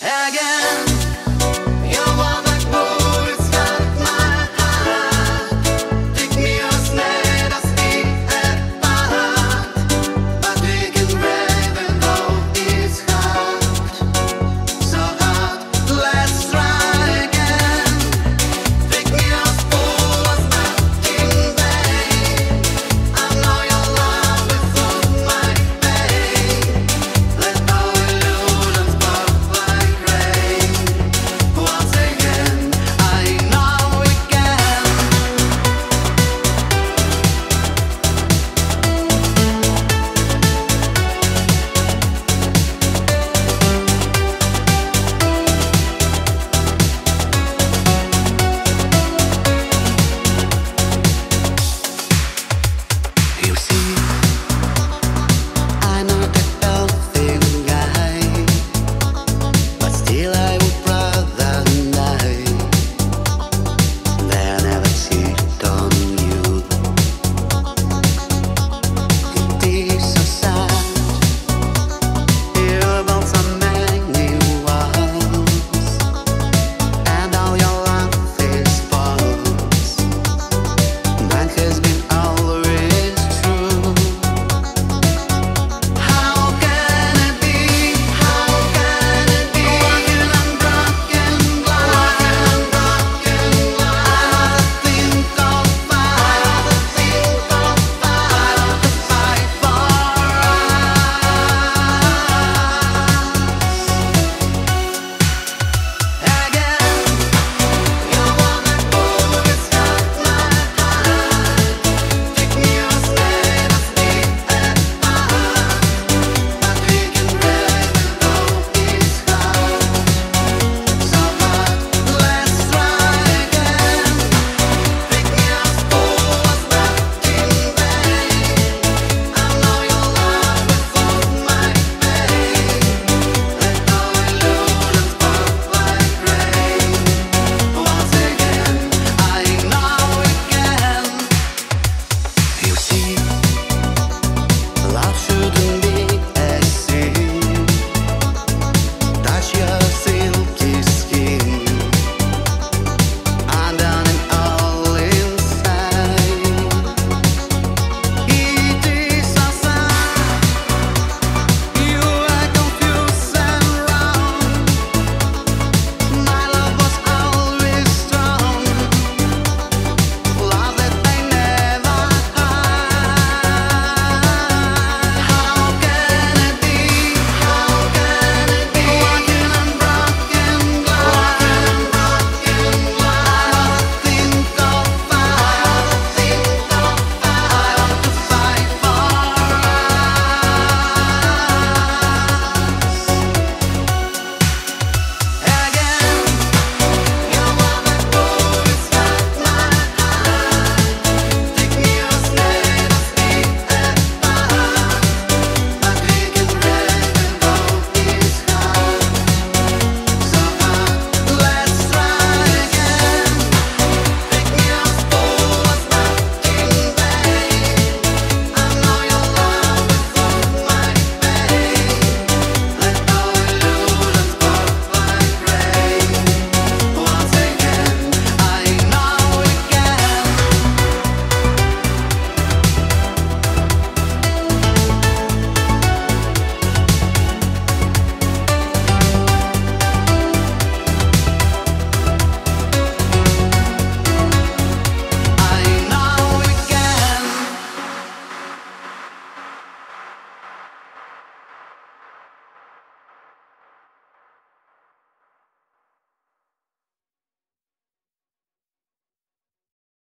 again. see.